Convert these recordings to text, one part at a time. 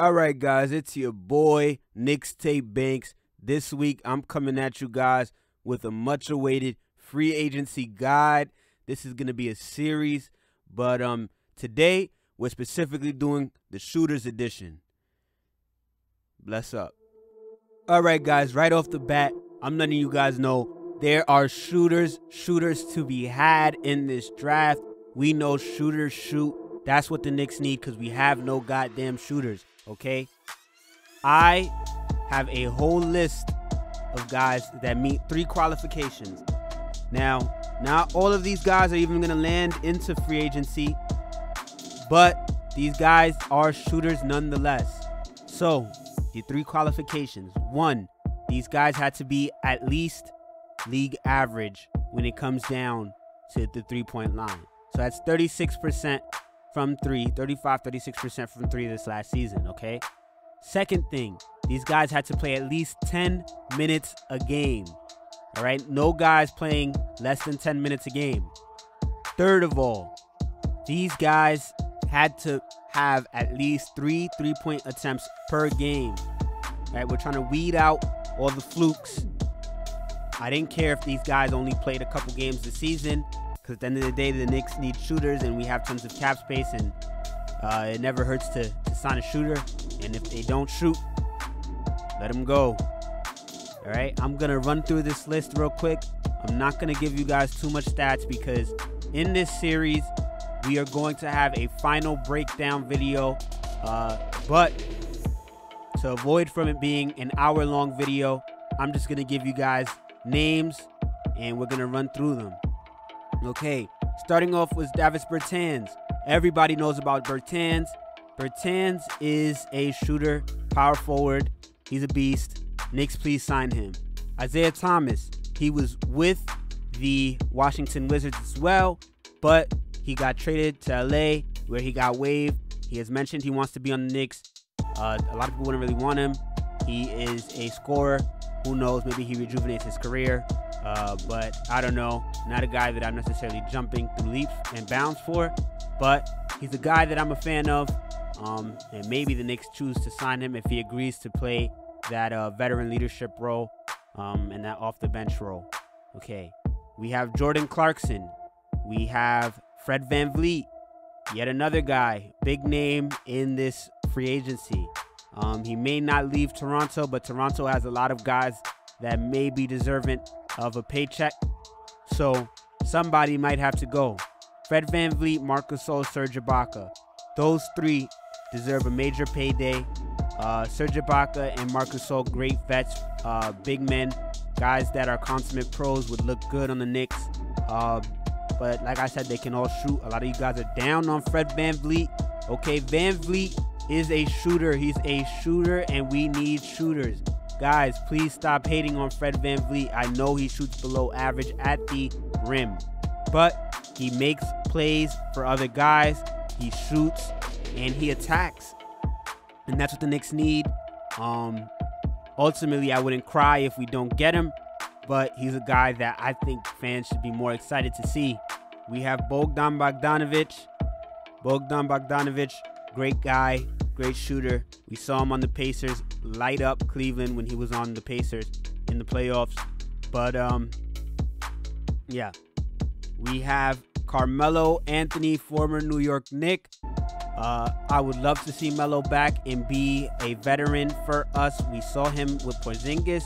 All right, guys, it's your boy, Knicks Tape Banks. This week, I'm coming at you guys with a much awaited free agency guide. This is going to be a series, but um, today we're specifically doing the shooters edition. Bless up. All right, guys, right off the bat, I'm letting you guys know there are shooters, shooters to be had in this draft. We know shooters shoot. That's what the Knicks need because we have no goddamn shooters okay? I have a whole list of guys that meet three qualifications. Now, not all of these guys are even going to land into free agency, but these guys are shooters nonetheless. So, the three qualifications. One, these guys had to be at least league average when it comes down to the three point line. So that's 36% from three, 35, 36% from three this last season, okay? Second thing, these guys had to play at least 10 minutes a game. All right? No guys playing less than 10 minutes a game. Third of all, these guys had to have at least three three point attempts per game. All right? We're trying to weed out all the flukes. I didn't care if these guys only played a couple games this season. Because at the end of the day, the Knicks need shooters, and we have tons of cap space, and uh, it never hurts to, to sign a shooter. And if they don't shoot, let them go. All right, I'm gonna run through this list real quick. I'm not gonna give you guys too much stats because in this series, we are going to have a final breakdown video. Uh, but to avoid from it being an hour long video, I'm just gonna give you guys names and we're gonna run through them. Okay, starting off with Davis Bertans. Everybody knows about Bertans. Bertans is a shooter, power forward. He's a beast. Knicks, please sign him. Isaiah Thomas. He was with the Washington Wizards as well, but he got traded to LA where he got waived. He has mentioned he wants to be on the Knicks. Uh, a lot of people wouldn't really want him. He is a scorer. Who knows? Maybe he rejuvenates his career. Uh, but I don't know. Not a guy that I'm necessarily jumping through leaps and bounds for, but he's a guy that I'm a fan of. Um, and maybe the Knicks choose to sign him if he agrees to play that uh, veteran leadership role um, and that off the bench role. Okay. We have Jordan Clarkson. We have Fred Van VanVleet. Yet another guy, big name in this free agency. Um, he may not leave Toronto, but Toronto has a lot of guys that may be deserving of a paycheck. So somebody might have to go. Fred VanVleet, Marc Gasol, Serge Ibaka. Those three deserve a major payday. Uh, Serge Ibaka and Marc Gasol, great vets, uh, big men, guys that are consummate pros would look good on the Knicks. Uh, but like I said, they can all shoot. A lot of you guys are down on Fred VanVleet. Okay, VanVleet is a shooter. He's a shooter, and we need shooters. Guys, please stop hating on Fred Van Vliet. I know he shoots below average at the rim, but he makes plays for other guys. He shoots and he attacks. And that's what the Knicks need. Um, ultimately, I wouldn't cry if we don't get him, but he's a guy that I think fans should be more excited to see. We have Bogdan Bogdanovic. Bogdan Bogdanovic, great guy, great shooter. We saw him on the Pacers light up Cleveland when he was on the Pacers in the playoffs. But um, yeah, we have Carmelo Anthony, former New York Knick. Uh, I would love to see Melo back and be a veteran for us. We saw him with Porzingis,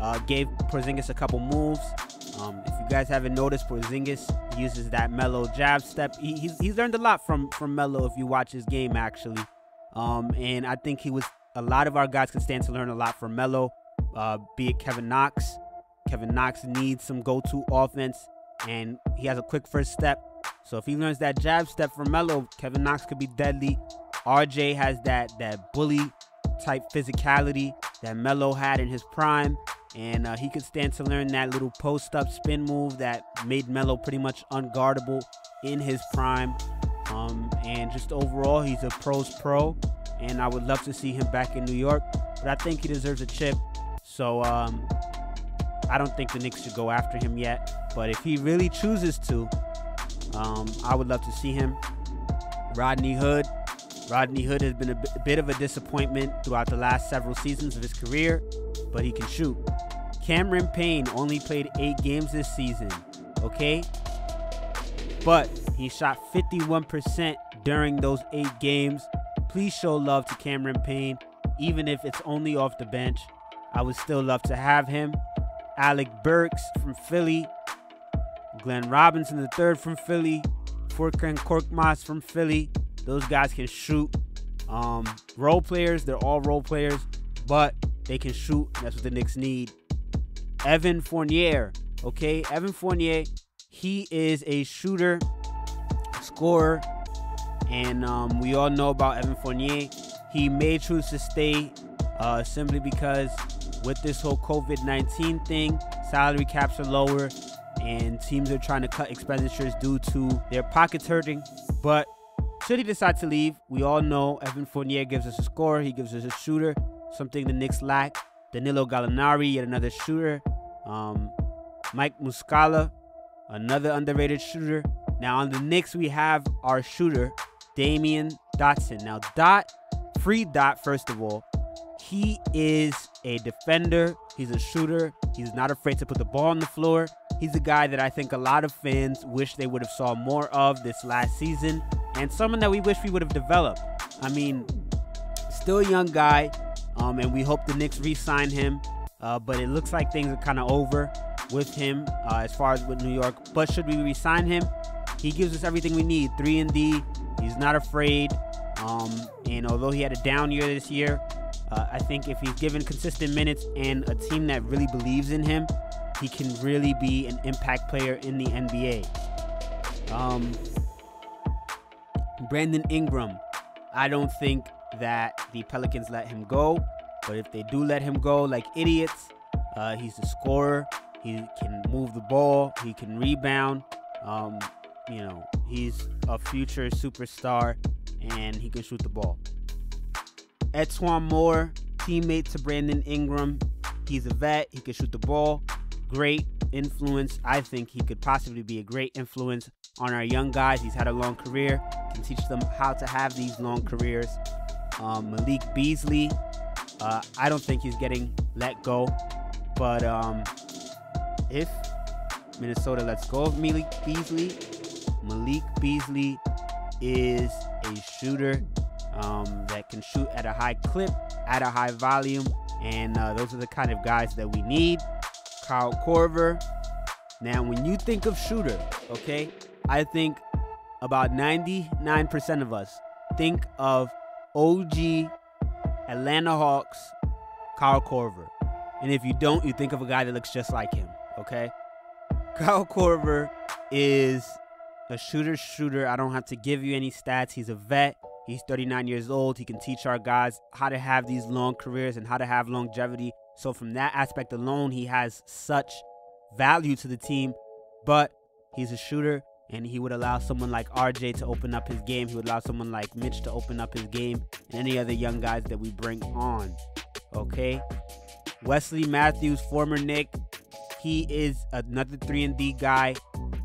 uh, gave Porzingis a couple moves. Um, if you guys haven't noticed, Porzingis uses that Melo jab step. He, he's, he's learned a lot from from Melo if you watch his game actually. Um, and I think he was a lot of our guys can stand to learn a lot from Melo, uh, be it Kevin Knox. Kevin Knox needs some go-to offense, and he has a quick first step. So if he learns that jab step from Melo, Kevin Knox could be deadly. RJ has that that bully type physicality that Melo had in his prime, and uh, he could stand to learn that little post-up spin move that made Melo pretty much unguardable in his prime. Um, and just overall, he's a pros pro and I would love to see him back in New York. But I think he deserves a chip. So um, I don't think the Knicks should go after him yet. But if he really chooses to, um, I would love to see him. Rodney Hood, Rodney Hood has been a bit of a disappointment throughout the last several seasons of his career, but he can shoot. Cameron Payne only played eight games this season, okay? But he shot 51% during those eight games. Please show love to Cameron Payne, even if it's only off the bench. I would still love to have him. Alec Burks from Philly, Glenn Robinson III from Philly, Furkan Korkmaz from Philly. Those guys can shoot. Um, role players, they're all role players, but they can shoot. That's what the Knicks need. Evan Fournier, okay? Evan Fournier, he is a shooter, scorer, and um, we all know about Evan Fournier. He may choose to stay uh, simply because with this whole COVID 19 thing, salary caps are lower and teams are trying to cut expenditures due to their pockets hurting. But should he decide to leave, we all know Evan Fournier gives us a scorer, he gives us a shooter, something the Knicks lack. Danilo Gallinari, yet another shooter. Um, Mike Muscala, another underrated shooter. Now on the Knicks, we have our shooter, Damyean Dotson. Now Dot, free Dot first of all. He is a defender. He's a shooter. He's not afraid to put the ball on the floor. He's a guy that I think a lot of fans wish they would have saw more of this last season and someone that we wish we would have developed. I mean, still a young guy, um, and we hope the Knicks re-sign him. Uh, but it looks like things are kind of over with him uh, as far as with New York. But should we re-sign him? He gives us everything we need. Three and D. He's not afraid. Um, and although he had a down year this year, uh, I think if he's given consistent minutes and a team that really believes in him, he can really be an impact player in the NBA. Um, Brandon Ingram, I don't think that the Pelicans let him go, but if they do let him go like idiots, uh, he's a scorer. He can move the ball. He can rebound. Um, you know, he's a future superstar, and he can shoot the ball. E'Twaun Moore, teammate to Brandon Ingram. He's a vet. He can shoot the ball. Great influence. I think he could possibly be a great influence on our young guys. He's had a long career, can teach them how to have these long careers. Um, Malik Beasley, uh, I don't think he's getting let go, but um, if Minnesota lets go of Malik Beasley, Malik Beasley is a shooter um, that can shoot at a high clip, at a high volume, and uh, those are the kind of guys that we need. Kyle Korver. Now, when you think of shooter, okay, I think about 99% of us think of OG Atlanta Hawks Kyle Korver. And if you don't, you think of a guy that looks just like him, okay? Kyle Korver is a shooter shooter. I don't have to give you any stats. He's a vet. He's 39 years old. He can teach our guys how to have these long careers and how to have longevity. So, from that aspect alone, he has such value to the team. But he's a shooter, and he would allow someone like RJ to open up his game. He would allow someone like Mitch to open up his game, and any other young guys that we bring on. Okay? Wesley Matthews, former Knick, he is another 3 and D guy.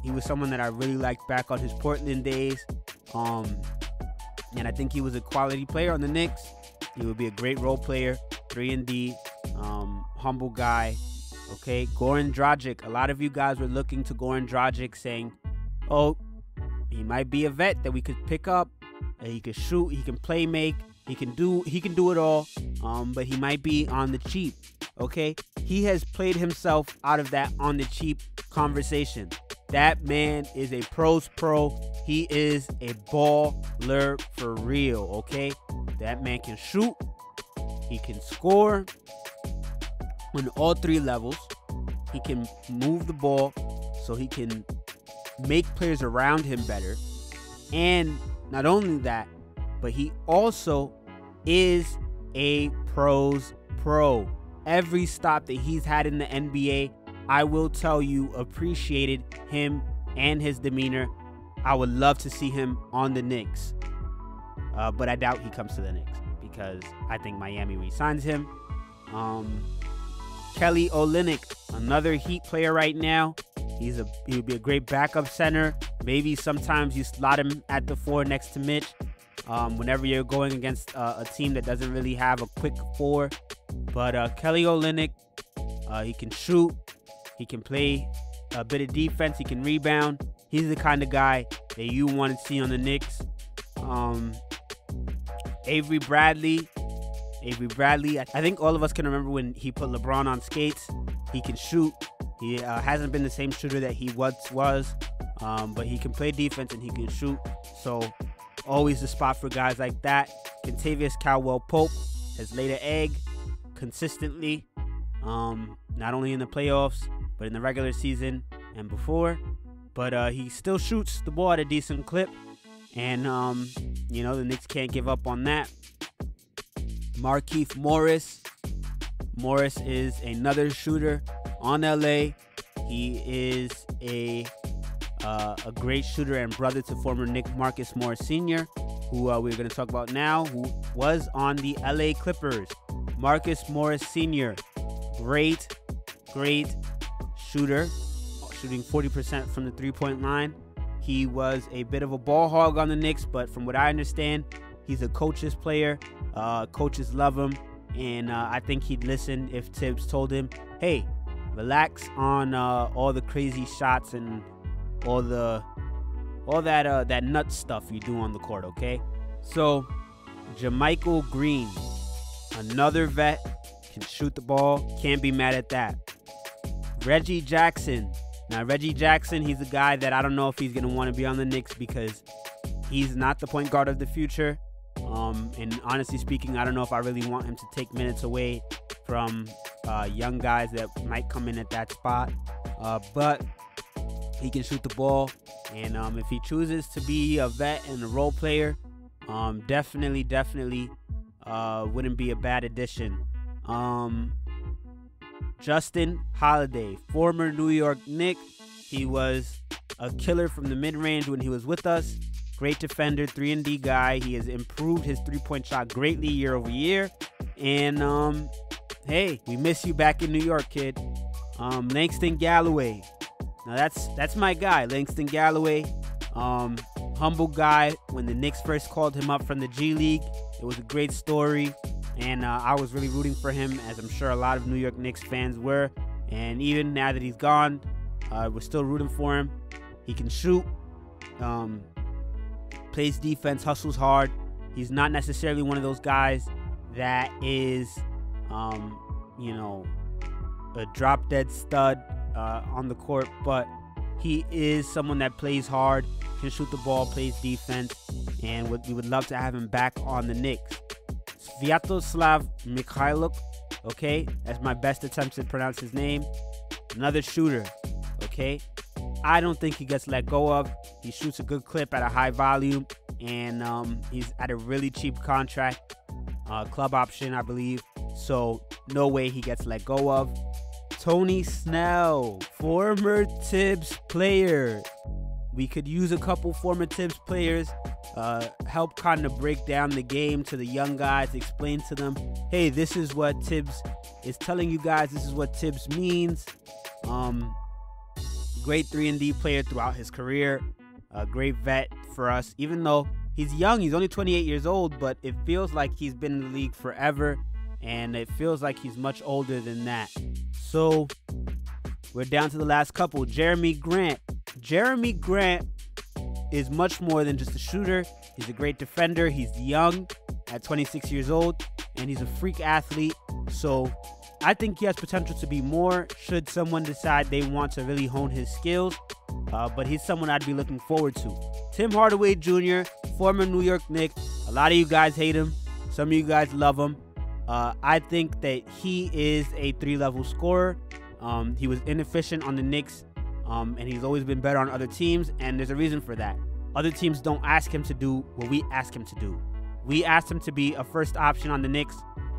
He was someone that I really liked back on his Portland days. Um, and I think he was a quality player on the Knicks. He would be a great role player, 3 and D, um, humble guy. Okay, Goran Dragic. A lot of you guys were looking to Goran Dragic saying, oh, he might be a vet that we could pick up. He can shoot, he can play make, he can do he can do it all. Um, but he might be on the cheap. Okay? He has played himself out of that on the cheap conversation. That man is a pros pro. He is a baller for real, okay? That man can shoot, he can score on all three levels. He can move the ball so he can make players around him better. And not only that, but he also is a pros pro. Every stop that he's had in the NBA I will tell you, appreciated him and his demeanor. I would love to see him on the Knicks, uh, but I doubt he comes to the Knicks because I think Miami resigns him. Um, Kelly Olynyk, another Heat player right now. He's a he would be a great backup center. Maybe sometimes you slot him at the four next to Mitch. um, whenever you're going against uh, a team that doesn't really have a quick four. But uh, Kelly Olynyk, uh, he can shoot, he can play a bit of defense, he can rebound. He's the kind of guy that you want to see on the Knicks. Um, Avery Bradley, Avery Bradley. I think all of us can remember when he put LeBron on skates. He can shoot. He uh, hasn't been the same shooter that he once was, um, but he can play defense and he can shoot. So always the spot for guys like that. Kentavious Caldwell Pope has laid an egg consistently, um, not only in the playoffs but in the regular season and before. But uh, he still shoots the ball at a decent clip, and um, you know the Knicks can't give up on that. Markieff Morris. Morris is another shooter on LA. He is a uh, a great shooter and brother to former Knick Marcus Morris Sr., who uh, we're going to talk about now, who was on the LA Clippers. Marcus Morris Sr., great, great shooter, shooting 40% from the three point line. He was a bit of a ball hog on the Knicks, but from what I understand, he's a coach's player. Uh, coaches love him, and uh, I think he'd listen if Thibs told him, "Hey, relax on uh, all the crazy shots and all the all that uh, that nut stuff you do on the court." Okay, so JaMychal Green, another vet, can shoot the ball. Can't be mad at that. Reggie Jackson. Now Reggie Jackson, he's a guy that I don't know if he's gonna want to be on the Knicks because he's not the point guard of the future. Um, and honestly speaking, I don't know if I really want him to take minutes away from uh, young guys that might come in at that spot. Uh, but he can shoot the ball, and um, if he chooses to be a vet and a role player, um, definitely, definitely uh, wouldn't be a bad addition. Um, Justin Holiday, former New York Knick, he was a killer from the mid range when he was with us. Great defender, 3 and D guy. He has improved his three-point shot greatly year over year. And um, hey, we miss you back in New York, kid. Um, Langston Galloway. Now that's that's my guy, Langston Galloway. Um, humble guy. When the Knicks first called him up from the G League, it was a great story, and uh, I was really rooting for him, as I'm sure a lot of New York Knicks fans were. And even now that he's gone, uh, we're still rooting for him. He can shoot. Um, plays defense, hustles hard. He's not necessarily one of those guys that is, um, you know, a drop dead stud uh, on the court, but he is someone that plays hard, can shoot the ball, plays defense, and we would love to have him back on the Knicks. Sviatoslav Mykhailiuk, okay, that's my best attempt to pronounce his name. Another shooter, okay. I don't think he gets let go of. He shoots a good clip at a high volume, and um, he's at a really cheap contract, uh, club option, I believe. So no way he gets let go of. Tony Snell, former Thibs player. We could use a couple former Thibs players, uh, help kind of break down the game to the young guys, explain to them, hey, this is what Thibs is telling you guys. This is what Thibs means. Um, great 3 and D player throughout his career. A great vet for us, even though he's young. He's only 28 years old, but it feels like he's been in the league forever, and it feels like he's much older than that. So we're down to the last couple. Jerami Grant. Jerami Grant is much more than just a shooter. He's a great defender. He's young at 26 years old, and he's a freak athlete. So I think he has potential to be more should someone decide they want to really hone his skills. Uh, but he's someone I'd be looking forward to. Tim Hardaway Jr., former New York Knick. A lot of you guys hate him. Some of you guys love him. Uh, I think that he is a three-level scorer. Um, he was inefficient on the Knicks, um, and he's always been better on other teams. And there's a reason for that. Other teams don't ask him to do what we ask him to do. We asked him to be a first option on the Knicks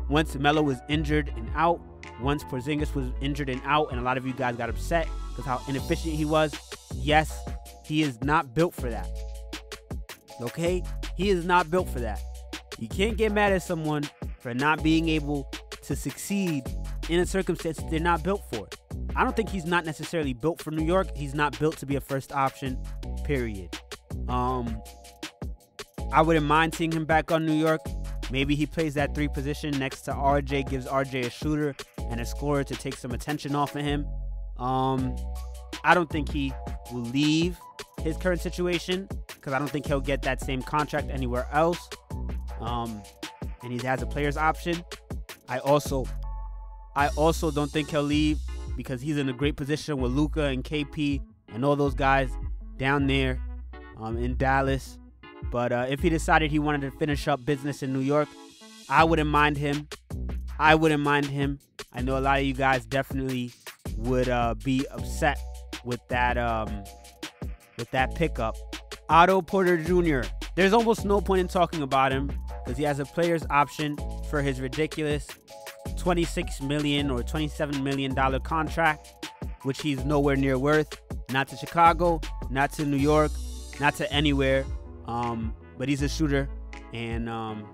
once Melo was injured and out once Porzingis was injured and out, and a lot of you guys got upset because how inefficient he was. Yes, he is not built for that. Okay? He is not built for that. You can't get mad at someone for not being able to succeed in a circumstance they're not built for. I don't think he's not necessarily built for New York. He's not built to be a first option, period. Um, I wouldn't mind seeing him back on New York. Maybe he plays that three position next to RJ, gives RJ a shooter and a scorer to take some attention off of him. Um, I don't think he will leave his current situation because I don't think he'll get that same contract anywhere else. Um, and he has a player's option. I also, I also don't think he'll leave because he's in a great position with Luka and KP and all those guys down there um, in Dallas. But uh, if he decided he wanted to finish up business in New York, I wouldn't mind him. I wouldn't mind him. I know a lot of you guys definitely would uh, be upset with that um, with that pickup. Otto Porter Jr. There's almost no point in talking about him because he has a player's option for his ridiculous 26 million or 27 million dollar contract, which he's nowhere near worth. Not to Chicago, not to New York, not to anywhere. Um, but he's a shooter, and um,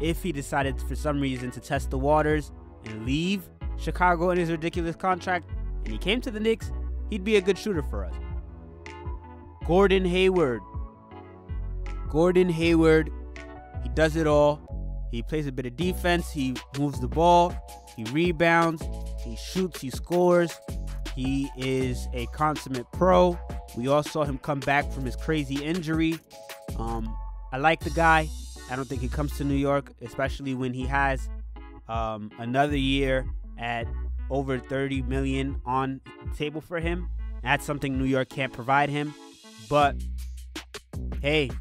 if he decided for some reason to test the waters and leave Chicago in his ridiculous contract, and he came to the Knicks, he'd be a good shooter for us. Gordon Hayward. Gordon Hayward, he does it all. He plays a bit of defense, he moves the ball, he rebounds, he shoots, he scores. He is a consummate pro. We all saw him come back from his crazy injury. Um, I like the guy. I don't think he comes to New York, especially when he has um, another year at over 30 million on table for him. That's something New York can't provide him. But hey,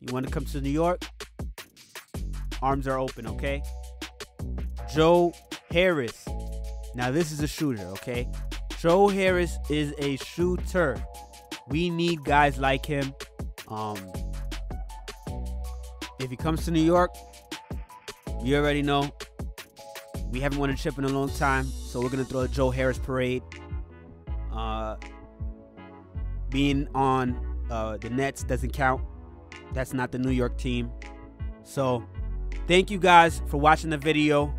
you want to come to New York? Arms are open, okay? Joe Harris. Now this is a shooter, okay? Joe Harris is a shooter. We need guys like him. Um, if he comes to New York, you already know we haven't won a chip in a long time, so we're gonna throw a Joe Harris parade. Uh, being on uh, the Nets doesn't count. That's not the New York team. So, thank you guys for watching the video.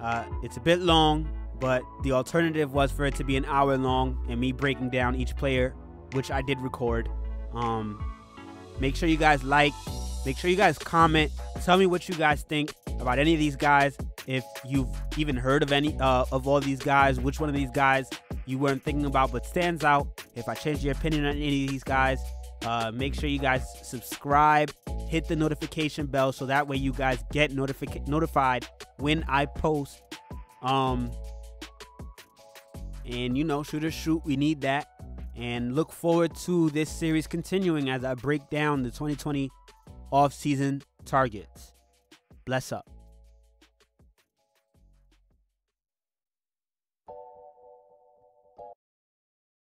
Uh, it's a bit long, but the alternative was for it to be an hour long and me breaking down each player, which I did record. Um, make sure you guys like, make sure you guys comment. Tell me what you guys think about any of these guys. If you've even heard of any uh, of all these guys, which one of these guys you weren't thinking about but stands out. If I change your opinion on any of these guys, uh, make sure you guys subscribe, hit the notification bell so that way you guys get notific- notified when I post. Um, and you know, shoot or shoot, we need that. And look forward to this series continuing as I break down the 2020 off-season targets. Bless up.